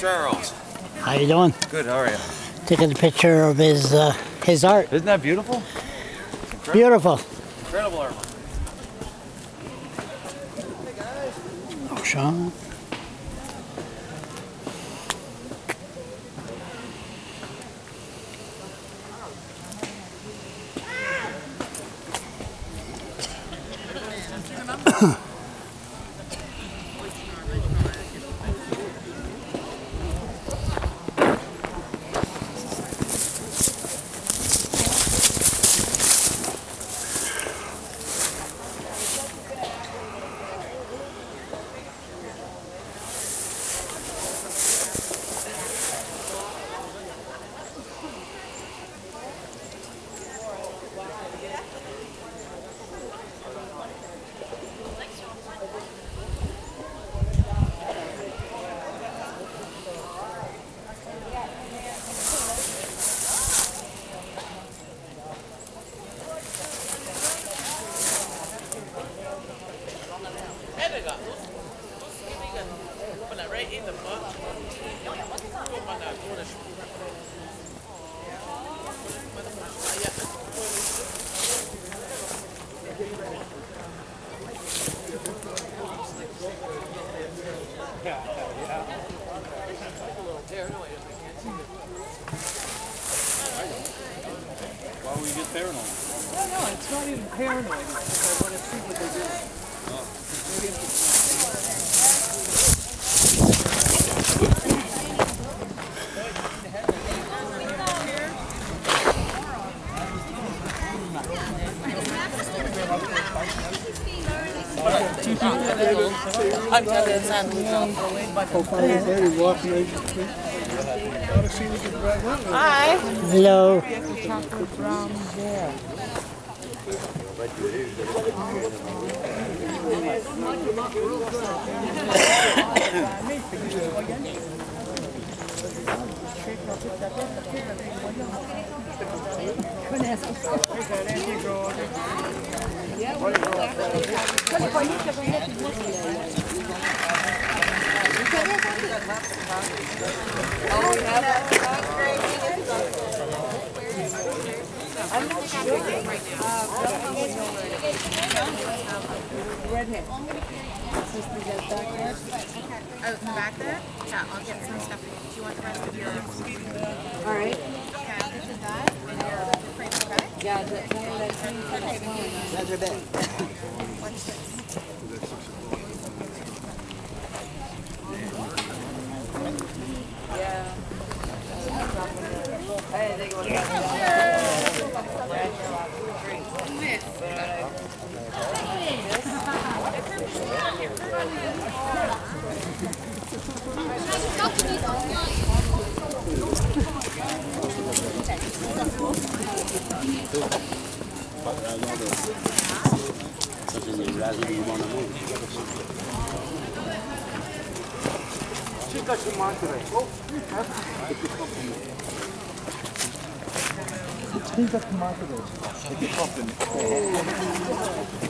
Charles. How you doing? Good, how are you? Taking a picture of his uh, his art. Isn't that beautiful? Beautiful. Incredible art. Oh, Sean. Paranoid. Just I want to see what they're doing. I'm going to send Hi. Hello. Oh, yeah. Chocolate brown bear. Oh, back there? Yeah, I'll get some stuff. Do you want the rest of your? All right. Okay, I'll get you that and your frame back. Yeah, that, that, that's What's this? Chica și martire. Chica și martire. Chica și martire.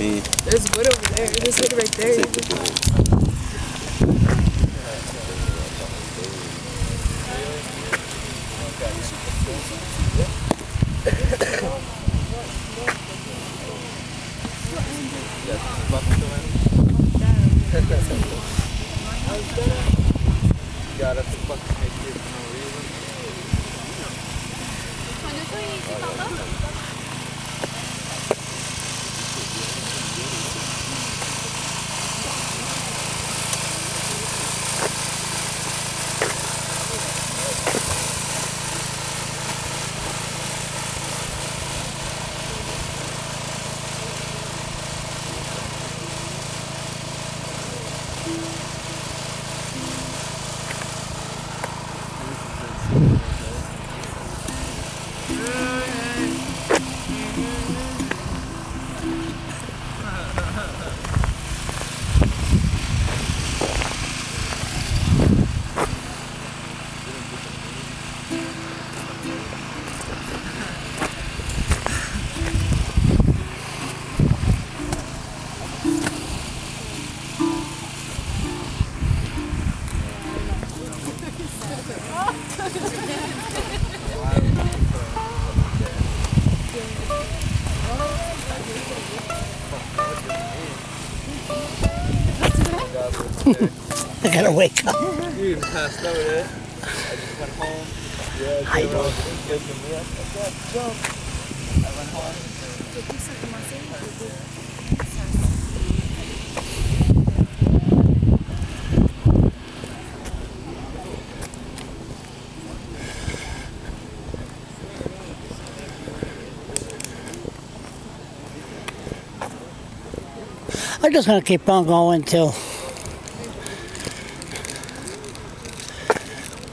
Me. There's wood over there. There's wood right there. Wake up. You passed out it. I just went home. Yeah, I. I'm just gonna keep on going till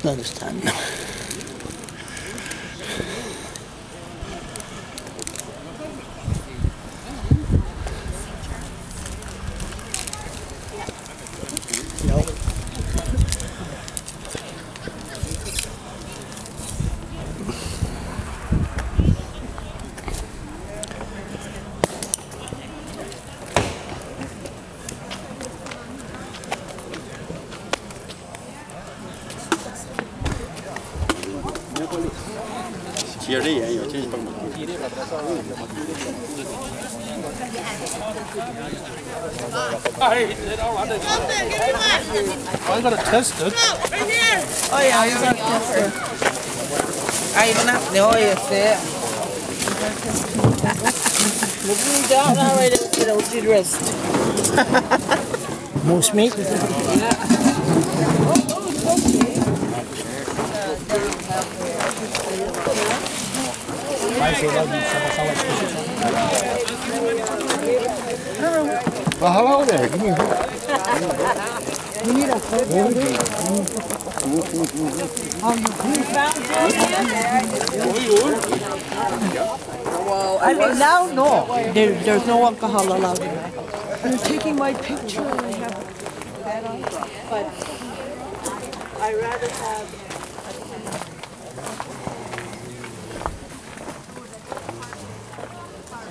another's I gotta test it. Oh yeah, you got this. I even have to oh yes, yeah. Look me down already, you know, see the rest. Moose meat? Well, hello there. Give me a Well, I mean now no. There, there's no alcohol allowed. You're taking my picture and I have that on, but I rather have.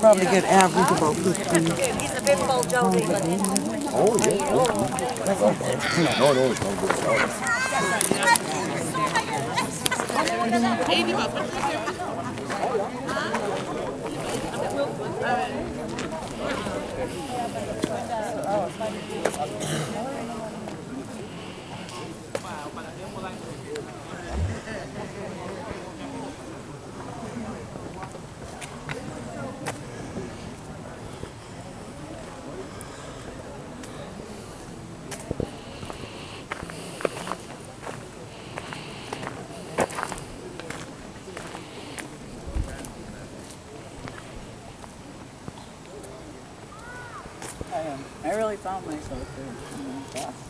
Probably get average about fifteen. No, no, it's no good. Really found myself there.